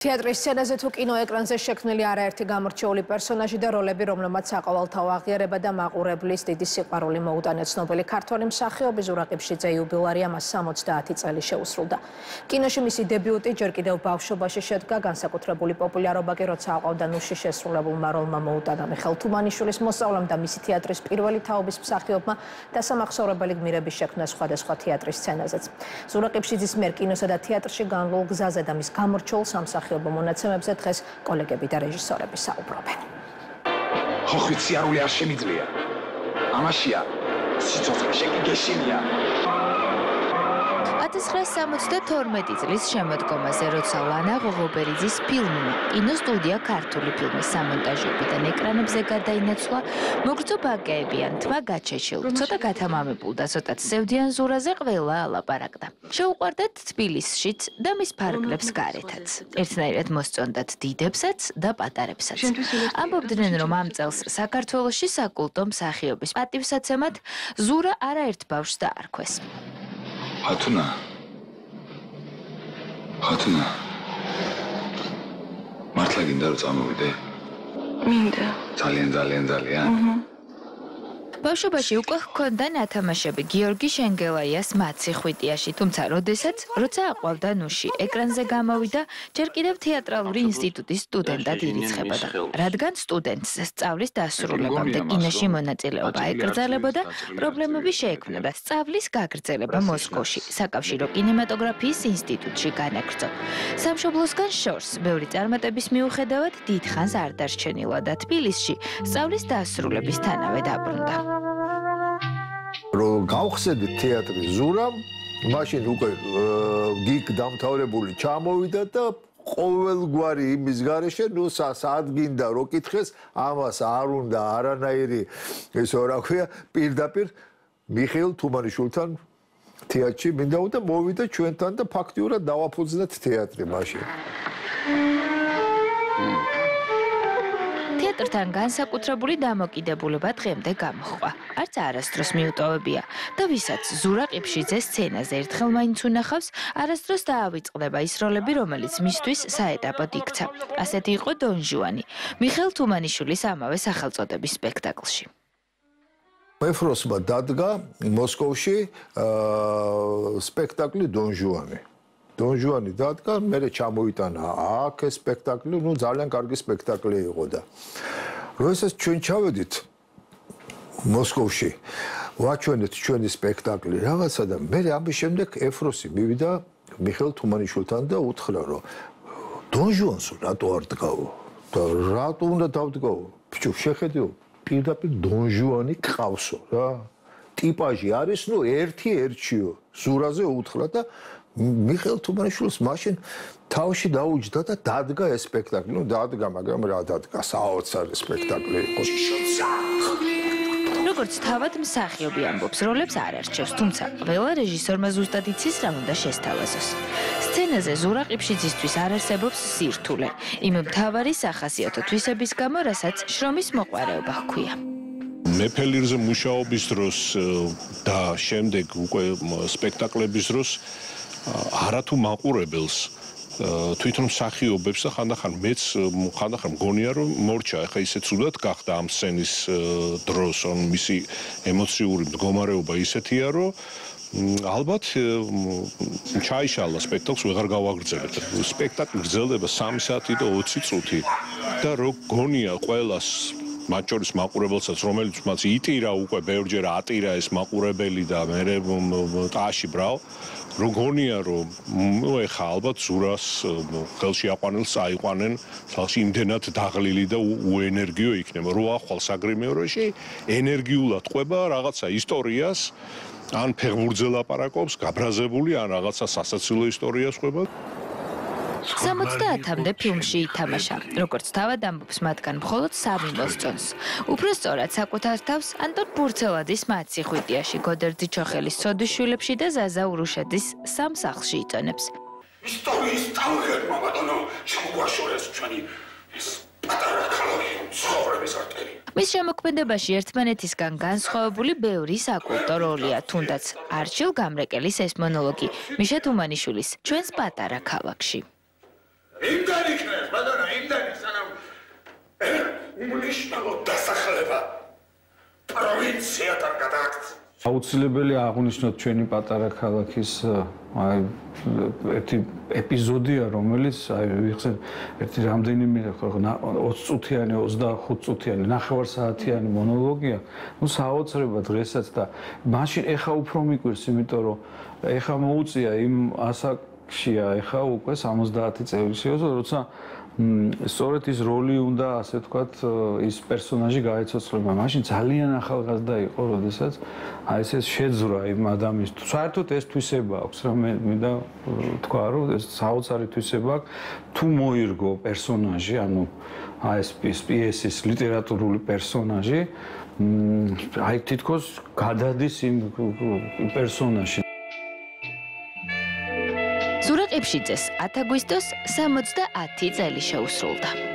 თეატრის სცენაზე თუ კინო ეკრანზე შექმნილი არაერთი გამორჩეული პერსონაჟი და როლები, რომლებმაც საყოველთაო აღიარება და მაყურებლის დიდი სიყვარული მოუტანა ცნობილი ქართველი მსახიობი ზურა ყიფშიძე იუბილარია მას 70 წელი შეუსრულდა. კინოში მისი დებიუტი ჯერ კიდევ ბავშვობაში შედგა, განსაკუთრებული პოპულარობა კი როცა აყვავდა ნუში შესრულებულმა როლმა მოუტანა მიხელ თუმანიშვილის მოსწავლემ და მისი თეატრის პირველი თაობის მსახიობმა და სამახსოვრებელი გმირების შექმნა სხვადასხვა თეატრის სცენაზეც. ზურა ყიფშიძის მიერ კინოსა და თეატრში განლულ გზაზე და მის გამორჩეულ სამსახიობ მსახიობო მონაცემებზე დღეს კოლეგები და რეჟისორები საუბრობენ. ხო ხიციარული არ შემიძლია. ამაშია სიცოცხლე შეგეშინია. 1972 წლის შემოდგომაზე, როცა ლანა ღოღობერიძის ფილმმა კინოსტუდია ქართული ფილმის სამონტაჟებიდან ეკრანებზე გადაინაცვლა, მოგრძო ბაგეებიან თმა გაჩეჩილ, ცოტა გათამამებულ და ცოტა სევდიან ზურაზე ყველა ალაპარაკდა. შეუყვარდათ თბილისშიც და მის ფარგლებს გარეთაც. ერთნაირად მოსწონდათ დიდებსაც და პატარებსაც. ამბობდნენ, რომ ამ წელს საქართველოსში საკულტო მსახიობის პატივსაცემად ზურა არაერთ ბავშვს დაარქვეს. ათუნა ათუნა მართლა გინდა რომ წამოვიდე? მინდა. ძალიან ძალიან ძალიან. აჰა ბავშვობაში უკვე ჰქონდა ნათამაშები გიორგი შენგელაიას მაცი ხვიტიაში, თუმცა როდესაც როცა აყვავდა ნუში, ეკრანზე გამოვიდა ჯერ კიდევ თეატრალური ინსტიტუტის სტუდენტად ირიცხებოდა. რადგან სტუდენტს სწავლის დასრულებამდე კინოში მონაწილეობა ეკრძალებოდა, პრობლემები შეექმნება სწავლის გაგრძელება მოსკოვში, საკავშირო კინემატოგრაფიის ინსტიტუტში განაგრძო. სამშობლოსგან შორს, ბევრი წარმატების მიუხედავად, დიდხანს არ დარჩენილა და თბილისში სწავლის დასრულებისთანავე დაბრუნდა. რომ გავხსენდით თეატრი ზურამ, მაშინ უკვე გიგ დამთავრებული ჩამოვიდა და ყოველგვარი იმის garaშე, ნუ სადგინდა რო კითხეს, ამას არ უნდა არანაირი ესო რა ქვია, პირდაპირ მიხეილ თუმანიშვილთან თეატრში მინდა უნდა მოვიდა ჩვენთან და ფაქტიურად დავაფუძნეთ თეატრი მაშინ. თეატრთან განსაკუთრებული დამოკიდებულება დღემდე გამოხვა. არც არასდროს მიუტოვებია და ვისაც ზურა ყიფშიძე სცენაზე ერთხელ მაინც უნახავს, არასდროს დაავიწყდება ის როლები, რომელიც მისთვის საეტაპოდ იქცა. ასეთი იყო დონ ჟუანი, მიხელ თუმანიშვილის ამავე სახელწოდების სპექტაკლში. ეფროსმა დადგა მოსკოვში სპექტაკლი დონ ჟუანი. დონ ჟუანი დადგა, მე ჩამოიტანა აქ ეს სპექტაკლი, ну ძალიან კარგი სპექტაკლი იყო და როდესაც ჩვენ ჩავედით მოსკოვში, ვაჩვენეთ ჩვენი სპექტაკლი რაღაცა და მე ამის შემდეგ ეფროსი მივიდა მიხელ თუმანიშვილთან და უთხრა რომ დონ ჟუანს რატო არ დგაო და რატო უნდა დავდგაო? ბიჭო, შეხედეო, პირდაპირ დონ ჟუანი ყავსო რა. ტიპაჟი არის, ну, ერთი ერთიო. ზურაზე უთხრა და მიხელ თუმანიშვილს მაშინ თავში დაუჯდა და დადგა ეს სპექტაკლი. ნუ დადგა, მაგრამ რა დადგა? საოცარი სპექტაკლი იყო. როგორც თავად მსახიობი ამბობს, როლებს არ არჩევს, თუმცა ყველა რეჟისორმა ზუსტად იცის რა უნდა შესთავაზოს. სცენაზე ზურა ყიფშიძისთვის არ არსებობს სირთულე. იმ მთავარი სახასიათო თვისების გამო, რასაც შრომის მოყარეობა ჰქვია. მეფელირზე მუშაობის დროს და შემდეგ უკვე სპექტაკლების დროს არათუ მაყურებელს თვითონ მსახიობებს და ხანდახან მეც ხანდახან მგონია რომ მორჩა ახლა ისე ცუდად გახდა ამ სცენის დროს ან მისი ემოციური მდგომარეობა ისეთია რომ ალბათ ჩაიშალა სპექტაკლს ვეღარ გავაგრძელებთ. სპექტაკლი გრძელდება 3 საათი და 20 წუთი და რო გონია ყოველას მათ შორის მაყურებელსაც რომელიც მას იტირა უკვე ბევრჯერ ატირა ეს მაყურებელი და მე ტაში ბრალ როგონია რომ ნუ ეხა ალბათ ზურას ხელში აყვანილს აიყვანენ თალში იმდენად დაღლილი და უენერგიო იქნება. რო ახვალ საგრიმეოროში ენერგიულად ყვება რაღაცა ისტორიას ან ფეხბურთზე ლაპარაკობს გაბრაზებული ან რაღაცა სასაცილო ისტორიას ყვება 70-მდე ფილმში ითამაშა. როგორც თავად ამბობს მათგან მხოლოდ სამი მოსწონს. უფრო სწორად საკუთარ თავს ანტონ ბურცელაძის მაცი ხვიტიაში გოდერძი ჩოხელის სოდიშვილებში და ზაზა ურუშაძის სამ სახლში იწონებს. ისტორიის თავგერმა ბატონო, შემოგვაშორეს ჩვენი ეს პატარა ქალაქი ცხოვრების არტერი. მის შემოქმედებაში ერთმანეთისგან განსხვავებული ბევრი საკულტო როლია, თუნდაც არჩილ გამრეკელის ეს მონოლოგი, მიშა თუმანიშვილის ჩვენს პატარა ქალაქში. იმდენი იქნეს, ბატონო, იმდენი, სანამ უმნიშვნელო დასახლება პროვინციათან გადააქცია. აუცილებელი აღნიშნოთ ჩვენი პატარა ქალაქის აი ერთი ეპიზოდია, რომელიც აი ვიხსენ ერთი რამდენიმე 20 წუთიანი, 25 წუთიანი, ნახევარ საათიანი მონოლოგია, ну საოცრება დღესაც და მაშინ ეხა უფრო მიკვირს, იმიტომ რომ ეხა მოუწია იმ ასაკშია, ეხა უკვე 70 წელიწადია, როცა სწორედ ის როლი უნდა ასე ვთქვათ ის პერსონაჟი გაეცოცხლება. მაშინ ძალიან ახალგაზრდა იყო, როდესაც აი ეს შეძრა იმ ადამიანს. საერთოდ ეს თვისება აქვს, რომ მე მინდა თქვა, რომ ეს საოცარი თვისება აქვს, თუ მოირგო პერსონაჟი, ანუ აი ეს პიესის ლიტერატურული პერსონაჟი, აი თითქოს გადადის იმ პერსონაჟში. ზურა ყიფშიძეს 10 აგვისტოს 70 წელი შეუსრულდა.